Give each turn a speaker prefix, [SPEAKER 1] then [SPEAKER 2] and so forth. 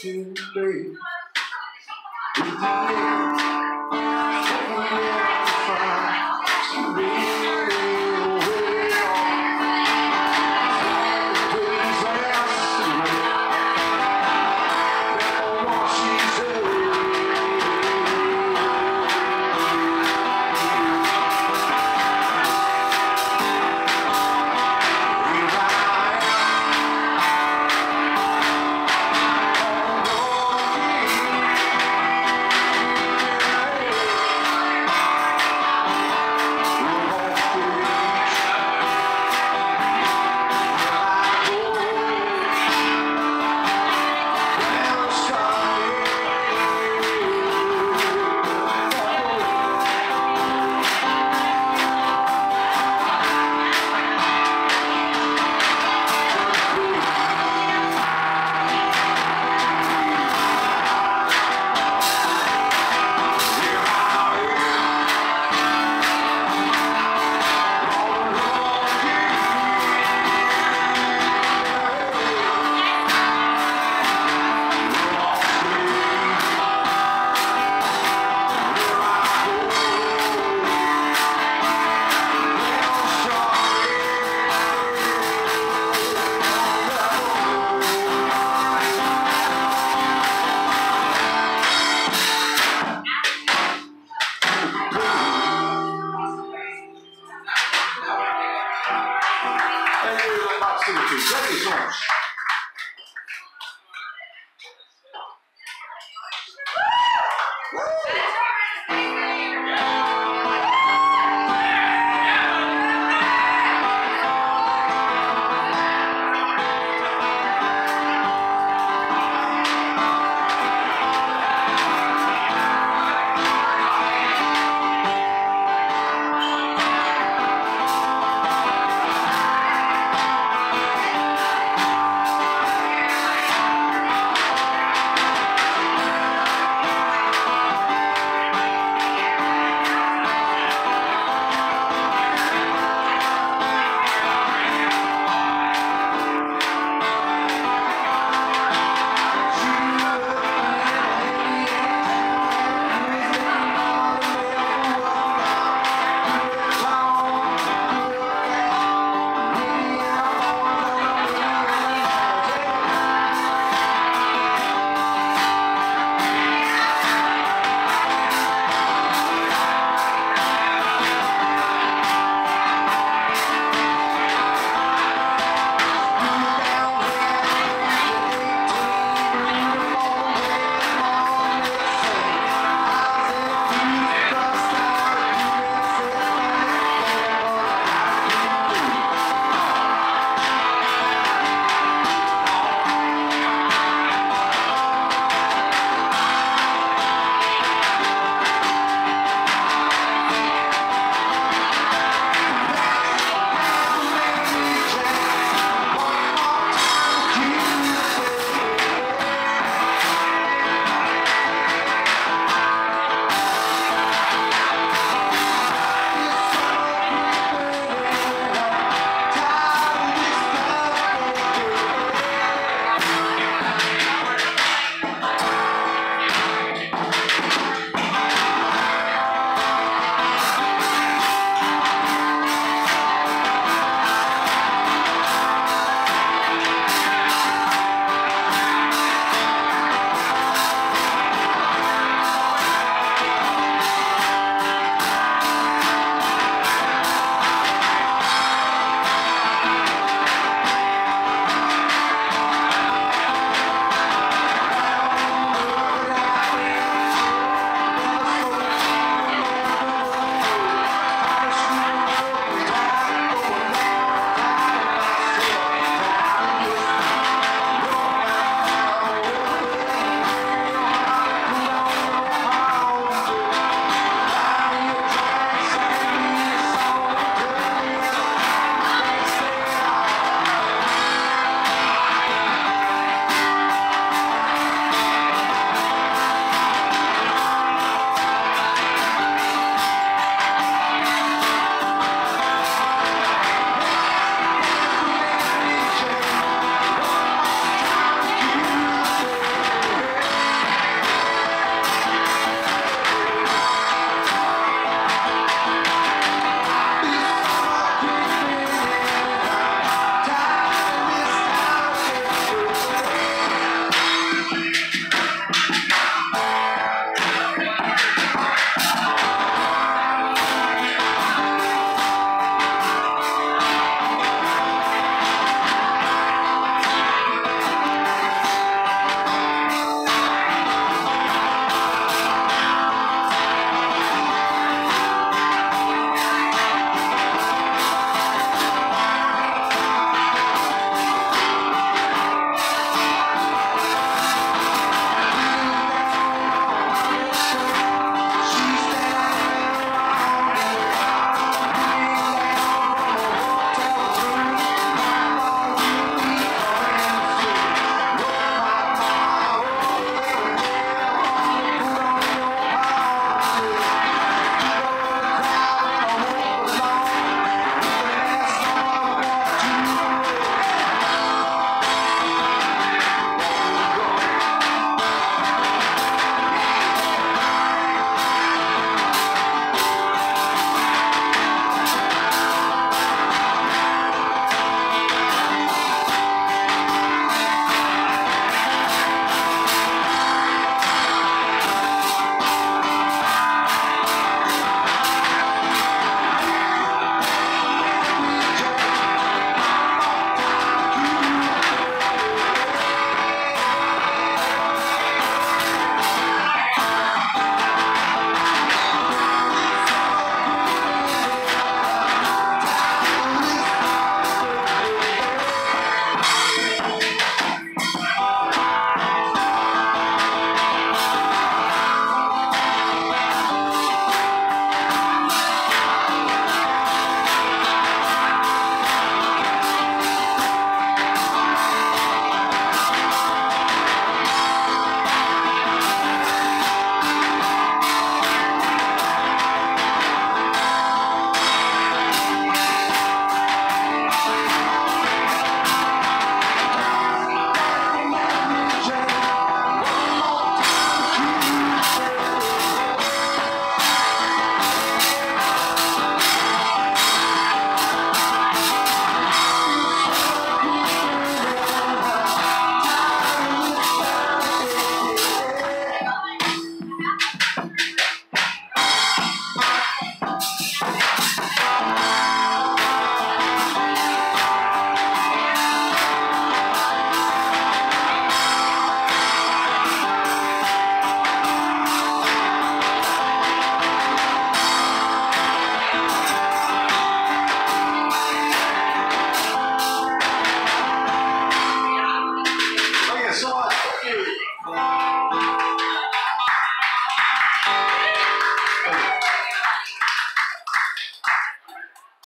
[SPEAKER 1] too late.